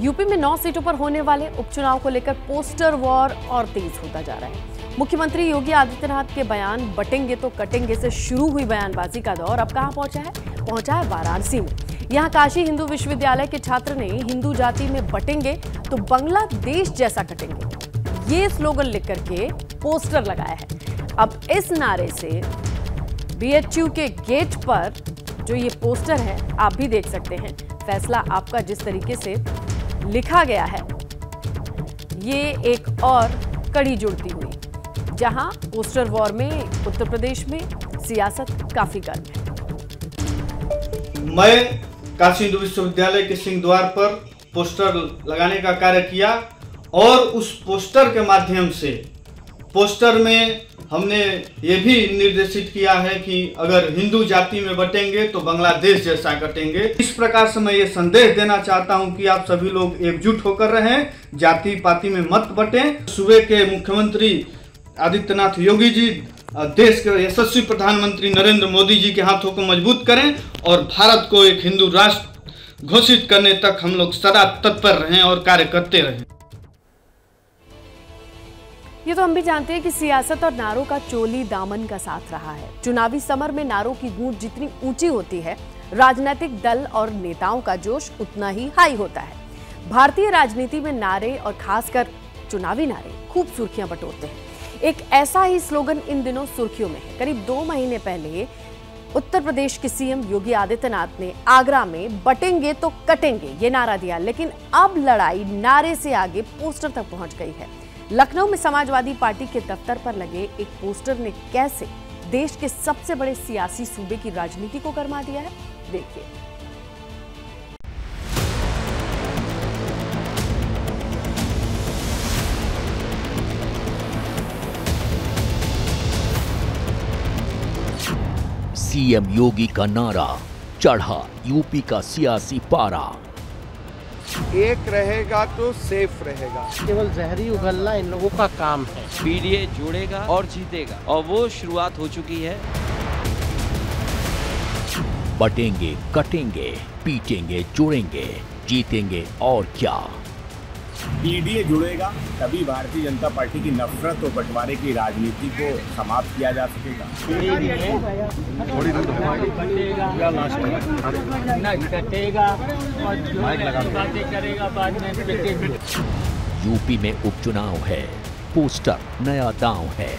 UP में नौ सीटों पर होने वाले उपचुनाव को लेकर पोस्टर वॉर और तेज होता जा रहा है। मुख्यमंत्री योगी आदित्यनाथ के बयान, बटेंगे तो कटेंगे से शुरू हुई बयानबाजी का दौर अब कहाँ पहुँचा है? पहुँचा है वाराणसी में। यहाँ काशी हिंदू विश्वविद्यालय के छात्र ने हिंदू जाति में बटेंगे तो बांग्लादेश जैसा कटेंगे। ये स्लोगन लिख करके पोस्टर लगाया है। अब इस नारे से बीएचयू के गेट पर जो ये पोस्टर है, आप भी देख सकते हैं। फैसला आपका जिस तरीके से लिखा गया है। ये एक और कड़ी जुड़ती हुई, जहाँ पोस्टर वॉर में उत्तर प्रदेश में सियासत काफ़ी गर्म है। मैं काशी हिंदू विश्वविद्यालय के सिंह द्वार पर पोस्टर लगाने का कार्य किया और उस पोस्टर के माध्यम से पोस्टर में हमने ये भी निर्देशित किया है कि अगर हिंदू जाति में बटेंगे तो बांग्लादेश जैसा कटेंगे। इस प्रकार से मैं ये संदेश देना चाहता हूँ कि आप सभी लोग एकजुट होकर रहें, जाति पाति में मत बटें। सूबे के मुख्यमंत्री आदित्यनाथ योगी जी देश के यशस्वी प्रधानमंत्री नरेंद्र मोदी जी के हाथों को मज़बूत करें और भारत को एक हिंदू राष्ट्र घोषित करने तक हम लोग सदा तत्पर रहें और कार्य करते रहें। ये तो हम भी जानते हैं कि सियासत और नारों का चोली दामन का साथ रहा है। चुनावी समर में नारों की गूंज जितनी ऊँची होती है, राजनीतिक दल और नेताओं का जोश उतना ही हाई होता है। भारतीय राजनीति में नारे और खासकर चुनावी नारे खूब सुर्खियाँ बटोरते हैं। एक ऐसा ही स्लोगन इन दिनों सुर्खियों में है। करीब दो महीने पहले उत्तर प्रदेश के सीएम योगी आदित्यनाथ ने आगरा में, बटेंगे तो कटेंगे ये नारा दिया, लेकिन अब लड़ाई नारे से आगे पोस्टर तक पहुँच गई है। लखनऊ में समाजवादी पार्टी के दफ्तर पर लगे एक पोस्टर ने कैसे देश के सबसे बड़े सियासी सूबे की राजनीति को गरमा दिया है? देखिए। सीएम योगी का नारा, चढ़ा यूपी का सियासी पारा। एक रहेगा तो सेफ़ रहेगा। केवल जहरी उगलना इन लोगों का काम है। पीडीए जुड़ेगा और जीतेगा। और वो शुरुआत हो चुकी है। बटेंगे कटेंगे पीटेंगे जुड़ेंगे जीतेंगे और क्या? पीडीए जुड़ेगा तभी भारतीय जनता पार्टी की नफरत और बंटवारे की राजनीति को समाप्त किया जा सकेगा। कटेगा यूपी में उपचुनाव है पोस्टर नया दांव है।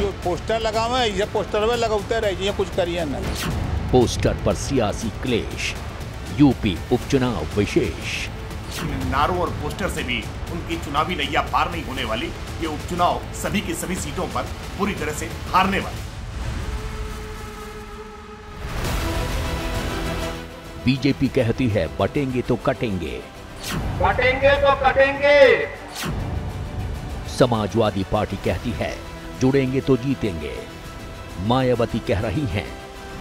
जो पोस्टर लगा हुआ है ये पोस्टर में लगाते रहिए कुछ करिए ना। पोस्टर पर सियासी क्लेश यूपी उपचुनाव विशेष। नारों और पोस्टर से भी उनकी चुनावी नैया पार नहीं होने वाली ये उपचुनाव सभी की सभी सीटों पर पूरी तरह से हारने वाली। बीजेपी कहती है बटेंगे तो कटेंगे। बटेंगे तो कटेंगे। समाजवादी पार्टी कहती है जुड़ेंगे तो जीतेंगे। मायावती कह रही हैं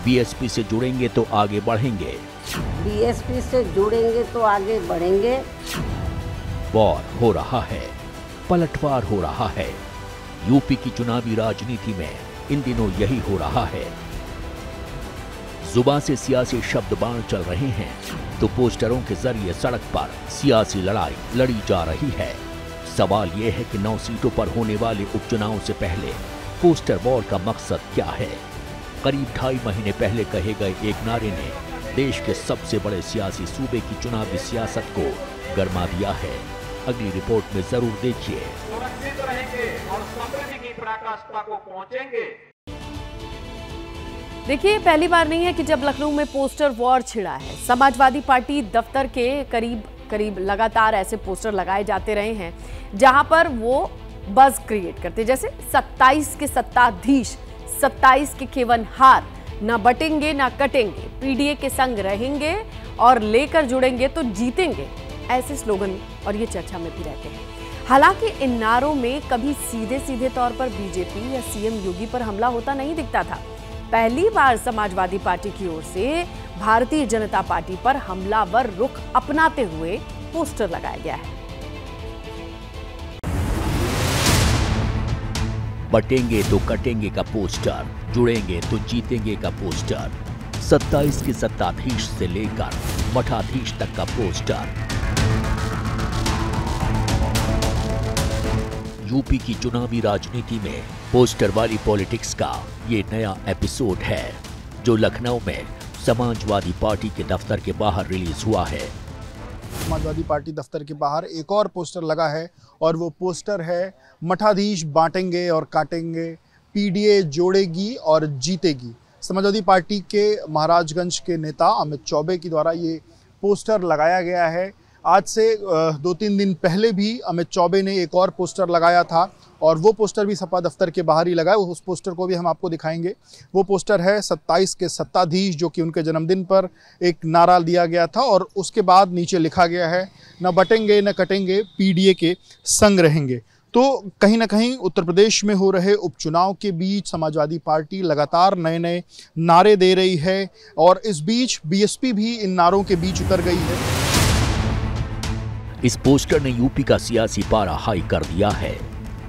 बीएसपी से जुड़ेंगे तो आगे बढ़ेंगे। बीएसपी से जुड़ेंगे तो आगे बढ़ेंगे। वॉर हो रहा है, पलटवार हो रहा है। यूपी की चुनावी राजनीति में इन दिनों यही हो रहा है। जुबा से सियासी शब्द बाण चल रहे हैं तो पोस्टरों के ज़रिए सड़क पर सियासी लड़ाई लड़ी जा रही है। सवाल यह है कि नौ सीटों पर होने वाले उपचुनाव से पहले पोस्टर वॉर का मकसद क्या है? करीब ढाई महीने पहले कहे गए एक नारे ने देश के सबसे बड़े सियासी सूबे की चुनावी सियासत को गरमा दिया है। अगली रिपोर्ट में ज़रूर देखिए। देखिए, पहली बार नहीं है कि जब लखनऊ में पोस्टर वॉर छिड़ा है। समाजवादी पार्टी दफ्तर के करीब करीब लगातार ऐसे पोस्टर लगाए जाते रहे हैं, जहाँ पर वो बज क्रिएट करते जैसे 27 के सत्ताधीश 27 के केवन हार ना बटेंगे, ना कटेंगे। पीडीए के संग रहेंगे और लेकर जुड़ेंगे तो जीतेंगे, ऐसे स्लोगन और ये चर्चा में भी रहते हैं। हालाँकि इन नारों में कभी सीधे सीधे तौर पर बीजेपी या सीएम योगी पर हमला होता नहीं दिखता था। पहली बार समाजवादी पार्टी की ओर से भारतीय जनता पार्टी पर हमलावर रुख अपनाते हुए पोस्टर लगाया गया है। बटेंगे तो कटेंगे का पोस्टर। जुड़ेंगे तो जीतेंगे का पोस्टर। सत्ताईस के सत्ताधीश से लेकर मठाधीश तक का पोस्टर। यूपी की चुनावी राजनीति में पोस्टर वाली पॉलिटिक्स का ये नया एपिसोड है, जो लखनऊ में समाजवादी पार्टी के दफ्तर के बाहर रिलीज़ हुआ है। समाजवादी पार्टी दफ्तर के बाहर एक और पोस्टर लगा है, और वो पोस्टर है, मठाधीश बांटेंगे और काटेंगे। पीडीए जोड़ेगी और जीतेगी। समाजवादी पार्टी के महाराजगंज के नेता अमित चौबे के द्वारा ये पोस्टर लगाया गया है। आज से दो तीन दिन पहले भी अमित चौबे ने एक और पोस्टर लगाया था और वो पोस्टर भी सपा दफ्तर के बाहर ही लगा है। उस पोस्टर को भी हम आपको दिखाएँगे। वो पोस्टर है 27 के सत्ताधीश, जो कि उनके जन्मदिन पर एक नारा दिया गया था और उसके बाद नीचे लिखा गया है, न बटेंगे, न कटेंगे, पीडीए के संग रहेंगे। तो कहीं ना कहीं उत्तर प्रदेश में हो रहे उपचुनाव के बीच समाजवादी पार्टी लगातार नए नए नारे दे रही है और इस बीच बीएसपी भी इन नारों के बीच उतर गई है। इस पोस्टर ने यूपी का सियासी पारा हाई कर दिया है।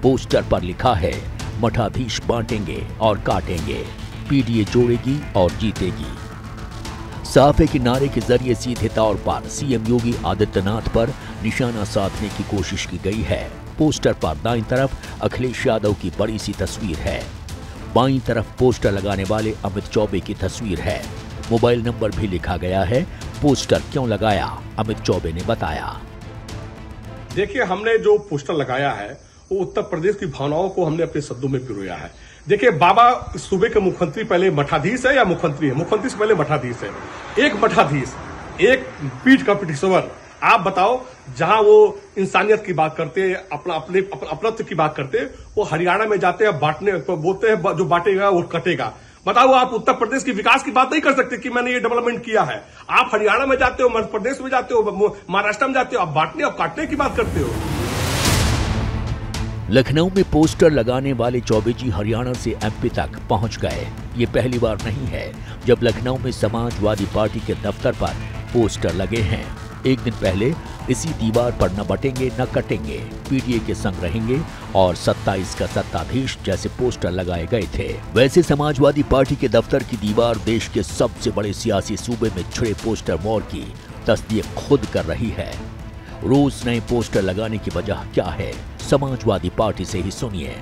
पोस्टर पर लिखा है, मठाधीश बांटेंगे और काटेंगे, पीडीए जोड़ेगी और जीतेगी। साफे के नारे के ज़रिए सीधे तौर पर सीएम योगी आदित्यनाथ पर निशाना साधने की कोशिश की गई है। पोस्टर पर दाई तरफ़ अखिलेश यादव की बड़ी सी तस्वीर है। बाई तरफ़ पोस्टर लगाने वाले अमित चौबे की तस्वीर है। मोबाइल नंबर भी लिखा गया है। पोस्टर क्यों लगाया? अमित चौबे ने बताया। देखिए, हमने जो पोस्टर लगाया है, वो उत्तर प्रदेश की भावनाओं को हमने अपने शब्दों में पिरोया है। देखिए, बाबा सूबे के मुख्यमंत्री पहले मठाधीश है या मुख्यमंत्री है? मुख्यमंत्री से पहले मठाधीश है। एक मठाधीश, एक पीठ का पिटिश्वर आप बताओ, जहाँ वो इंसानियत की बात करते अपना, अपने अपनत्व की बात करते वो हरियाणा में जाते हैं, बांटने बोलते हैं जो बांटेगा, वो कटेगा। बताओ आप, उत्तर प्रदेश की विकास की बात नहीं कर सकते कि मैंने ये डेवलपमेंट किया है। आप हरियाणा में जाते हो, मध्य प्रदेश में जाते हो महाराष्ट्र में जाते हो, आप बांटने और काटने की बात करते हो। लखनऊ में पोस्टर लगाने वाले चौबे जी हरियाणा से एमपी तक पहुँच गए। ये पहली बार नहीं है, जब लखनऊ में समाजवादी पार्टी के दफ्तर पर पोस्टर लगे हैं। एक दिन पहले इसी दीवार पर न बटेंगे, न कटेंगे। पीडीए के संग रहेंगे और 27 का सत्ताधीश जैसे पोस्टर लगाए गए थे। वैसे समाजवादी पार्टी के दफ्तर की दीवार देश के सबसे बड़े सियासी सूबे में छिड़े पोस्टर वॉर की तस्दीक खुद कर रही है। रोज नए पोस्टर लगाने की वजह क्या है? समाजवादी पार्टी से ही सुनिए।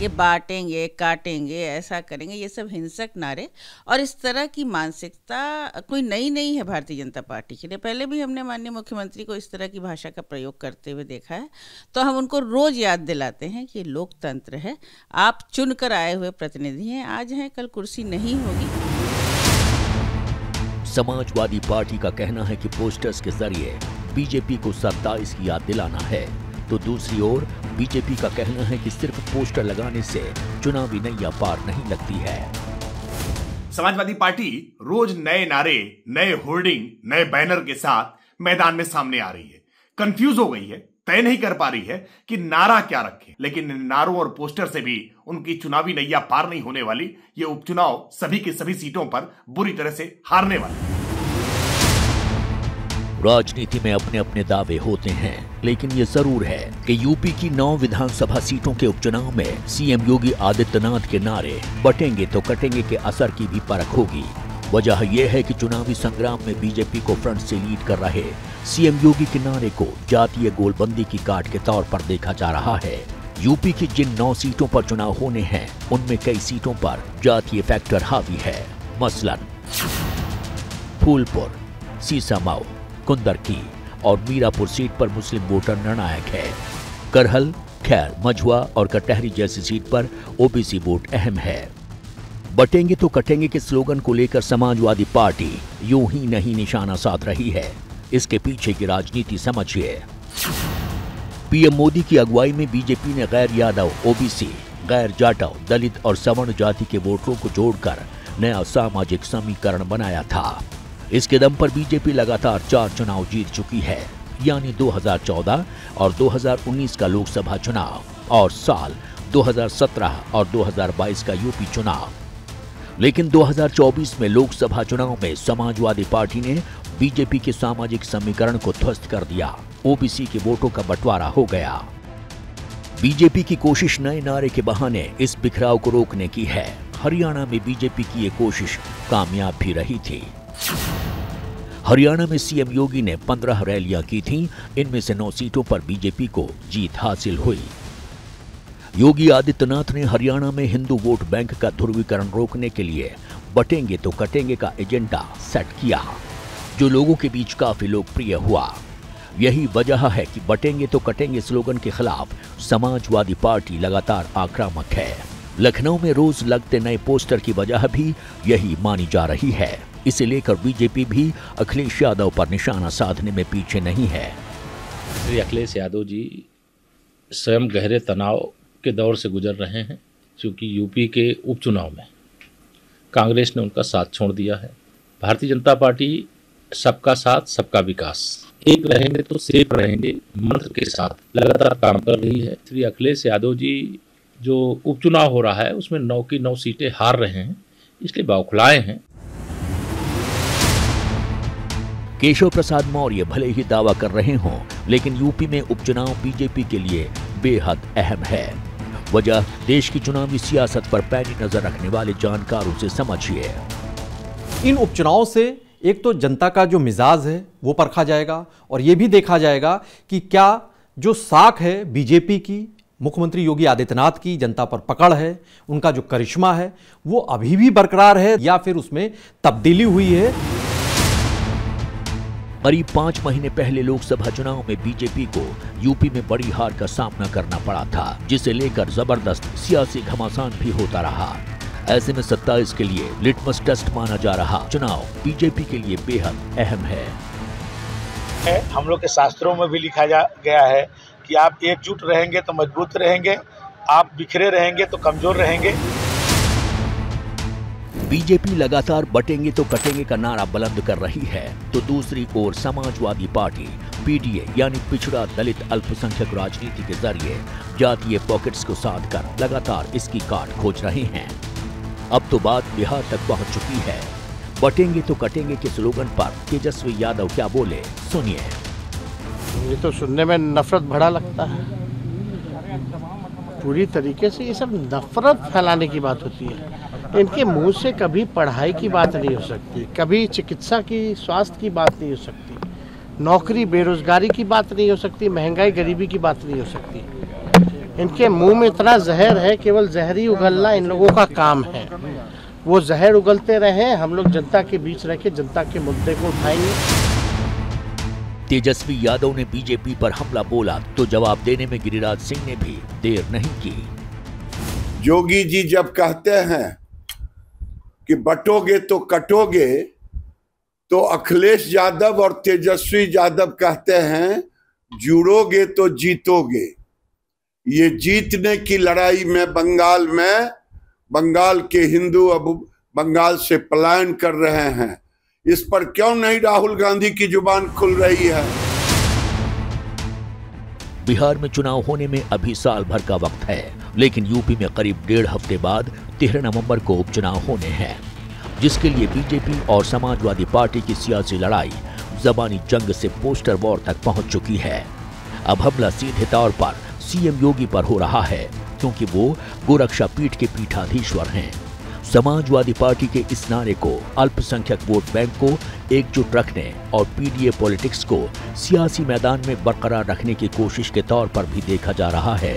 ये बांटेंगे, काटेंगे, ऐसा करेंगे, ये सब हिंसक नारे। और इस तरह की मानसिकता कोई नई नहीं है भारतीय जनता पार्टी के लिए। पहले भी हमने माननीय मुख्यमंत्री को इस तरह की भाषा का प्रयोग करते हुए देखा है। तो हम उनको रोज याद दिलाते हैं कि लोकतंत्र है। आप चुनकर आए हुए प्रतिनिधि हैं। आज हैं, कल कुर्सी नहीं होगी। समाजवादी पार्टी का कहना है कि पोस्टर्स के ज़रिए बीजेपी को सत्ता इसकी याद दिलाना है। तो दूसरी ओर बीजेपी का कहना है कि सिर्फ़ पोस्टर लगाने से चुनावी नैया पार नहीं लगती है। समाजवादी पार्टी रोज नए नारे, नए होर्डिंग, नए बैनर के साथ मैदान में सामने आ रही है। कंफ्यूज हो गई है, तय नहीं कर पा रही है कि नारा क्या रखे। लेकिन नारों और पोस्टर से भी उनकी चुनावी नैया पार नहीं होने वाली, ये उपचुनाव सभी की सभी सीटों पर बुरी तरह से हारने वाले। राजनीति में अपने अपने दावे होते हैं। लेकिन ये ज़रूर है कि यूपी की नौ विधानसभा सीटों के उपचुनाव में सीएम योगी आदित्यनाथ के नारे बटेंगे तो कटेंगे के असर की भी परख होगी। वजह यह है कि चुनावी संग्राम में बीजेपी को फ्रंट से लीड कर रहे सीएम योगी के नारे को जातीय गोलबंदी की काट के तौर पर देखा जा रहा है। यूपी की जिन नौ सीटों पर चुनाव होने हैं, उनमें कई सीटों पर जातीय फैक्टर हावी है। मसलन, फूलपुर सीसामाऊ कुंदर की और मीरापुर सीट पर मुस्लिम वोटर निर्णायक है। करहल, खैर, मझुआ और कटहरी जैसी सीट पर ओबीसी वोट अहम है। बटेंगे तो कटेंगे के स्लोगन को लेकर समाजवादी पार्टी यूँ ही नहीं निशाना साध रही है। इसके पीछे की राजनीति समझिए। पीएम मोदी की अगुवाई में बीजेपी ने गैर यादव, ओबीसी, गैर जाटव, दलित और सवर्ण जाति के वोटरों को जोड़कर नया सामाजिक समीकरण बनाया था। इसके दम पर बीजेपी लगातार चार चुनाव जीत चुकी है, यानी 2014 और 2019 का लोकसभा चुनाव और साल 2017 और 2022 का यूपी चुनाव। लेकिन 2024 में लोकसभा चुनाव में समाजवादी पार्टी ने बीजेपी के सामाजिक समीकरण को ध्वस्त कर दिया। ओबीसी के वोटों का बंटवारा हो गया। बीजेपी की कोशिश नए नारे के बहाने इस बिखराव को रोकने की है। हरियाणा में बीजेपी की ये कोशिश कामयाब भी रही थी। हरियाणा में सीएम योगी ने 15 रैलियाँ की थीं, इनमें से 9 सीटों पर बीजेपी को जीत हासिल हुई। योगी आदित्यनाथ ने हरियाणा में हिंदू वोट बैंक का ध्रुवीकरण रोकने के लिए बटेंगे तो कटेंगे का एजेंडा सेट किया। जो लोगों के बीच काफ़ी लोकप्रिय हुआ। यही वजह है कि बटेंगे तो कटेंगे स्लोगन के खिलाफ समाजवादी पार्टी लगातार आक्रामक है। लखनऊ में रोज लगते नए पोस्टर की वजह भी यही मानी जा रही है। इसे लेकर बीजेपी भी अखिलेश यादव पर निशाना साधने में पीछे नहीं है। श्री अखिलेश यादव जी, स्वयं गहरे तनाव के दौर से गुजर रहे हैं क्योंकि यूपी के उपचुनाव में कांग्रेस ने उनका साथ छोड़ दिया है। भारतीय जनता पार्टी सबका साथ, सबका विकास। एक रहेंगे तो सेफ़ रहेंगे, मंत्र के साथ लगातार काम कर रही है। श्री अखिलेश यादव जी, जो उपचुनाव हो रहा है, उसमें नौ की नौ सीटें हार रहे हैं, इसलिए बौखलाए हैं। केशव प्रसाद मौर्य भले ही दावा कर रहे हों, लेकिन यूपी में उपचुनाव बीजेपी के लिए बेहद अहम है। वजह, देश की चुनावी सियासत पर पैनी नज़र रखने वाले जानकारों से समझिए। इन उपचुनाव से एक तो जनता का जो मिजाज है, वो परखा जाएगा और ये भी देखा जाएगा कि क्या जो साख है बीजेपी की, मुख्यमंत्री योगी आदित्यनाथ की, जनता पर पकड़ है, उनका जो करिश्मा है, वो अभी भी बरकरार है या फिर उसमें तब्दीली हुई है करीब पाँच महीने पहले लोकसभा चुनाव में बीजेपी को यूपी में बड़ी हार का सामना करना पड़ा था, जिसे लेकर ज़बरदस्त, सियासी घमासान भी होता रहा। ऐसे में 27 के लिए लिटमस टेस्ट माना जा रहा। चुनाव बीजेपी के लिए बेहद अहम है, हम लोग के शास्त्रों में भी लिखा जा, गया है कि आप एकजुट रहेंगे तो मज़बूत रहेंगे, आप बिखरे रहेंगे तो कमज़ोर रहेंगे। बीजेपी लगातार बटेंगे तो कटेंगे का नारा बुलंद कर रही है। तो दूसरी ओर समाजवादी पार्टी, पीडीए, यानी पिछड़ा दलित अल्पसंख्यक राजनीति के ज़रिए जातीय पॉकेट्स को साध कर लगातार इसकी काट खोज रहे हैं। अब तो बात बिहार तक पहुँच चुकी है। बटेंगे तो कटेंगे के स्लोगन पर तेजस्वी यादव क्या बोले? सुनिए। ये तो सुनने में नफरत भरा लगता है। पूरी तरीके से ये सब नफरत फैलाने की बात होती है। इनके मुँह से कभी पढ़ाई की बात नहीं हो सकती कभी चिकित्सा की स्वास्थ्य की बात नहीं हो सकती नौकरी बेरोजगारी की बात नहीं हो सकती महँगाई गरीबी की बात नहीं हो सकती। इनके मुँह में इतना जहर है केवल जहरी उगलना इन लोगों का काम है। वो जहर उगलते रहे हम लोग जनता के बीच रह के जनता के मुद्दे को उठाएँगे। तेजस्वी यादव ने बीजेपी पर हमला बोला तो जवाब देने में गिरिराज सिंह ने भी देर नहीं की। योगी जी जब कहते हैं कि बटोगे तो कटोगे तो अखिलेश यादव और तेजस्वी यादव कहते हैं, जुड़ोगे तो जीतोगे। ये जीतने की लड़ाई में बंगाल में, बंगाल के हिंदू अब बंगाल से पलायन कर रहे हैं। इस पर क्यों नहीं राहुल गांधी की ज़ुबान खुल रही है? बिहार में चुनाव होने में अभी साल भर का वक्त है, लेकिन यूपी में करीब डेढ़ हफ़्ते बाद तेरह नवंबर को उपचुनाव होने हैं, जिसके लिए बीजेपी और समाजवादी पार्टी की सियासी लड़ाई जबानी जंग से पोस्टर वॉर तक पहुँच चुकी है। अब हमला सीधे तौर पर सीएम योगी पर हो रहा है, क्योंकि वो गोरक्षा पीठ के पीठाधीश्वर हैं। समाजवादी पार्टी के इस नारे को अल्पसंख्यक वोट बैंक को एकजुट रखने और पीडीए पॉलिटिक्स को सियासी मैदान में बरकरार रखने की कोशिश के तौर पर भी देखा जा रहा है।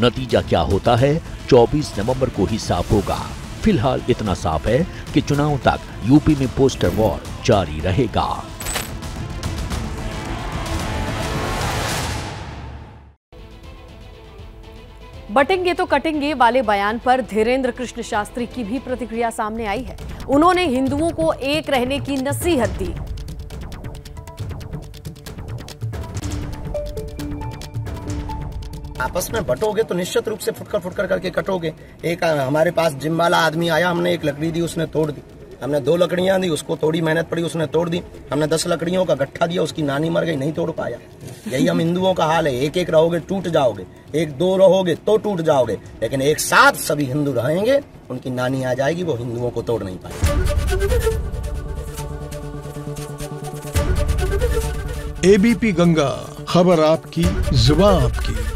नतीजा क्या होता है? 24 नवंबर को ही साफ़ होगा। फ़िलहाल इतना साफ़ है कि चुनाव तक यूपी में पोस्टर वॉर जारी रहेगा। बटेंगे तो कटेंगे वाले बयान पर धीरेन्द्र कृष्ण शास्त्री की भी प्रतिक्रिया सामने आई है। उन्होंने हिंदुओं को एक रहने की नसीहत दी। आपस में बटोगे तो निश्चित रूप से फुटकर फुटकर करके कटोगे। एक, हमारे पास जिम वाला आदमी आया, हमने एक लकड़ी दी, उसने तोड़ दी। हमने दो लकड़ियाँ दी, उसको थोड़ी मेहनत पड़ी, उसने तोड़ दी। हमने दस लकड़ियों का गट्ठा दिया, उसकी नानी मर गई, नहीं तोड़ पाया। यही हम हिंदुओं का हाल है। एक एक रहोगे, टूट जाओगे। एक, दो रहोगे तो टूट जाओगे। लेकिन एक साथ सभी हिंदू रहेंगे, उनकी नानी आ जाएगी, वो हिंदुओं को तोड़ नहीं पाएगी। एबीपी गंगा, खबर आपकी, जुबा आपकी।